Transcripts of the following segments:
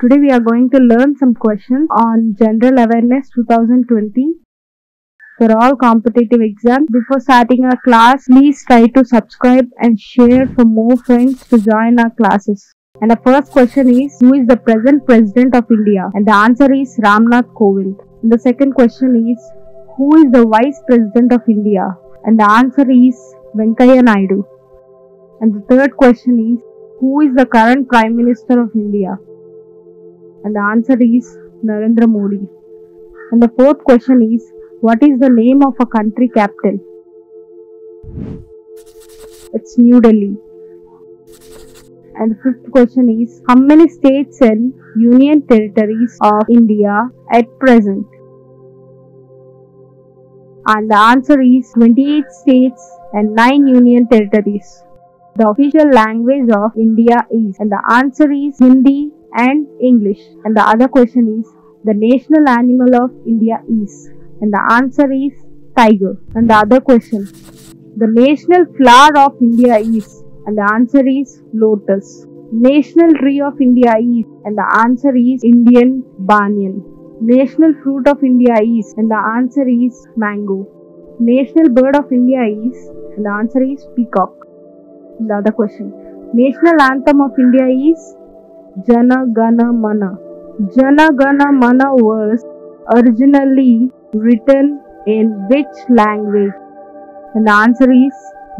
Today we are going to learn some questions on General Awareness 2020 for all competitive exams. Before starting our class, please try to subscribe and share for more friends to join our classes. And the first question is Who is the present President of India? And the answer is Ramnath Kovind. And the second question is Who is the Vice President of India? And the answer is Venkaiah Naidu. And the third question is Who is the current Prime Minister of India? And the answer is Narendra Modi. And the fourth question is What is the name of a country capital? It's New Delhi. And the fifth question is How many states and union territories of India at present? And the answer is 28 states and 9 union territories. The official language of India is, and the answer is Hindi and English. And the other question is the national animal of India is, and the answer is tiger. And the other question the national flower of India is, and the answer is lotus. National tree of India is, and the answer is Indian banyan. National fruit of India is, and the answer is mango. National bird of India is, and the answer is peacock. The other question. National anthem of India is Jana Gana Mana. Jana Gana Mana was originally written in which language? The answer is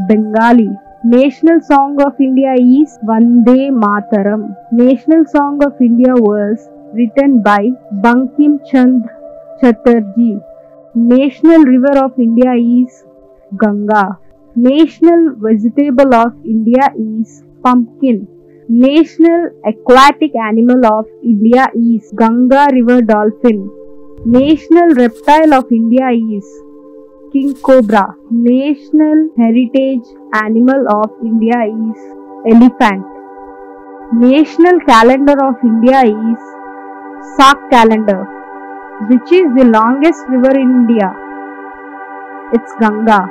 Bengali. National song of India is Vande Mataram. National song of India was written by Bankim Chandra Chatterjee. National river of India is Ganga. National vegetable of India is pumpkin. National aquatic animal of India is Ganga river dolphin. National reptile of India is king cobra. National heritage animal of India is elephant. National calendar of India is Saka calendar. Which is the longest river in India? It's Ganga.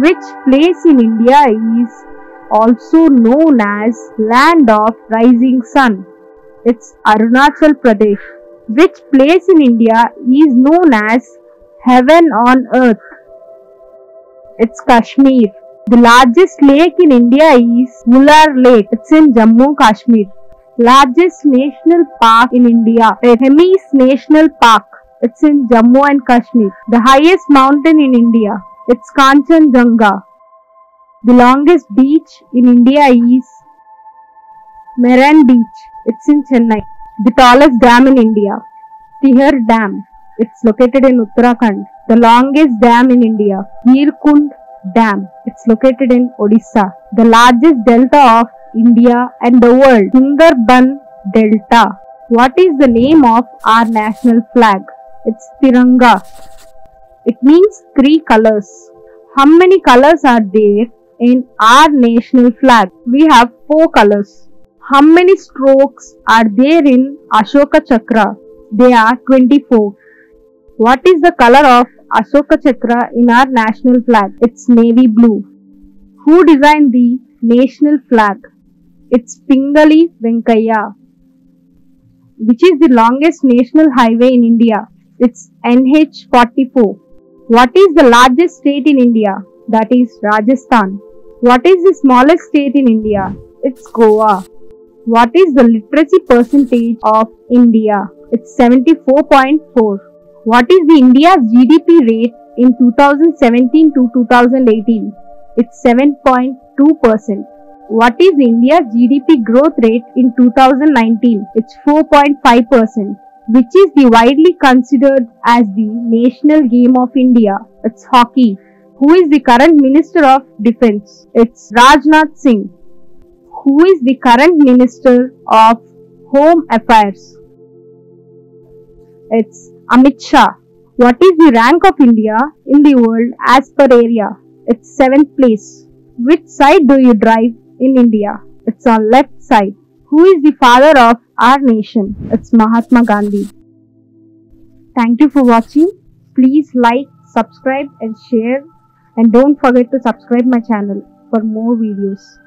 Which place in India is also known as land of rising sun? It's Arunachal Pradesh. Which place in India is known as heaven on earth? It's Kashmir. The largest lake in India is Wular Lake. It's in Jammu Kashmir. Largest national park in India, Hemis National Park. It's in Jammu and Kashmir. The highest mountain in India, it's Kanchenjunga. The longest beach in India is Marina Beach. It's in Chennai. The tallest dam in India, Tehri Dam. It's located in Uttarakhand. The longest dam in India, Hirakud Dam. It's located in Odisha. The largest delta of India and the world, Sundarban Delta. What is the name of our national flag? It's Tiranga. It means three colors. How many colors are there in our national flag? We have four colors. How many strokes are there in Ashoka Chakra? They are 24. What is the color of Ashoka Chakra in our national flag? It's navy blue. Who designed the national flag? It's Pingali Venkaiah. Which is the longest national highway in India? It's NH44. What is the largest state in India? That is Rajasthan. What is the smallest state in India? It's Goa. What is the literacy percentage of India? It's 74.4. What is the India's GDP rate in 2017 to 2018? It's 7.2%. What is India's GDP growth rate in 2019? It's 4.5%. Which is the widely considered as the national game of India? It's hockey. Who is the current Minister of Defense? It's Rajnath Singh. Who is the current Minister of Home Affairs? It's Amit Shah. What is the rank of India in the world as per area? It's 7th place. Which side do you drive in India? It's on left side. Who is the father of our nation? It's Mahatma Gandhi. Thank you for watching. Please like, subscribe and share and don't forget to subscribe my channel for more videos.